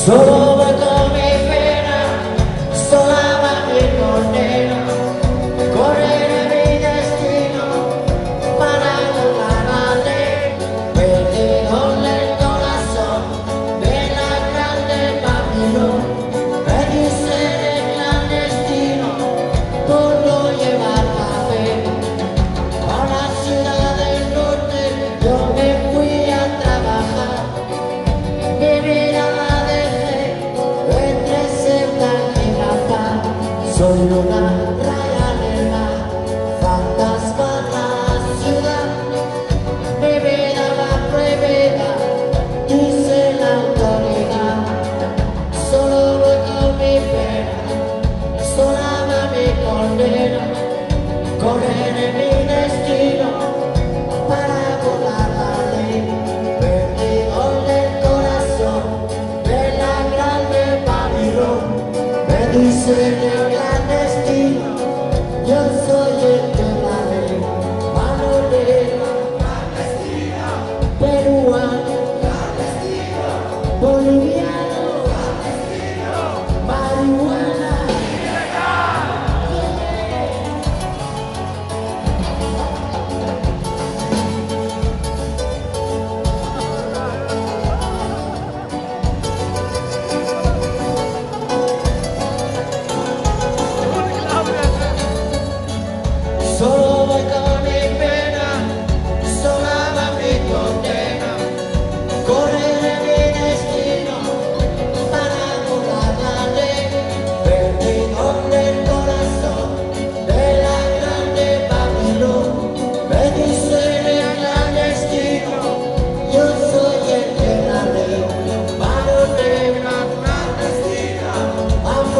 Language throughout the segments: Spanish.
所 He said,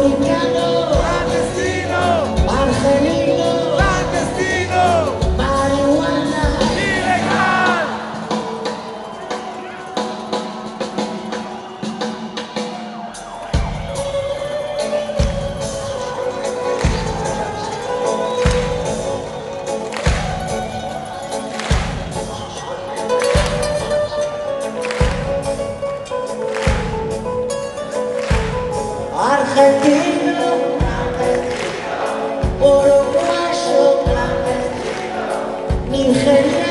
Africano. Campesino, campesino, uruguayo, campesino, ingeniero.